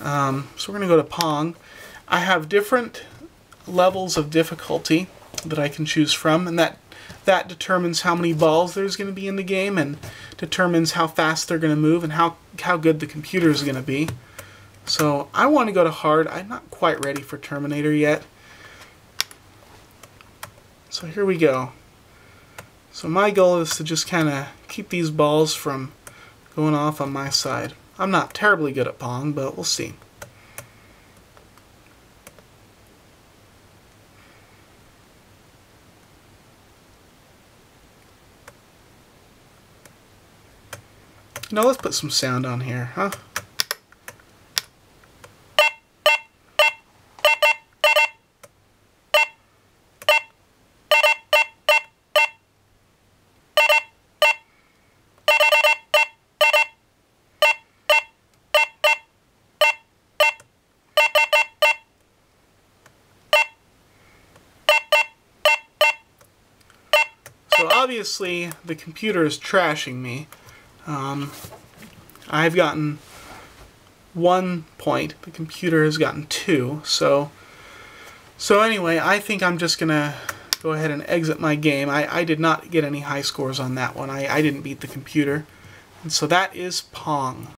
Um, so we're going to go to Pong. I have different levels of difficulty that I can choose from, and that that determines how many balls there's going to be in the game and determines how fast they're going to move and how how good the computer is going to be. So I want to go to hard. I'm not quite ready for Terminator yet. So here we go. So my goal is to just kind of keep these balls from going off on my side. I'm not terribly good at Pong, but we'll see. Now let's put some sound on here, huh? So obviously the computer is trashing me. Um, I've gotten one point. The computer has gotten two. So, so anyway, I think I'm just gonna go ahead and exit my game. I, I did not get any high scores on that one. I, I didn't beat the computer. And so that is Pong.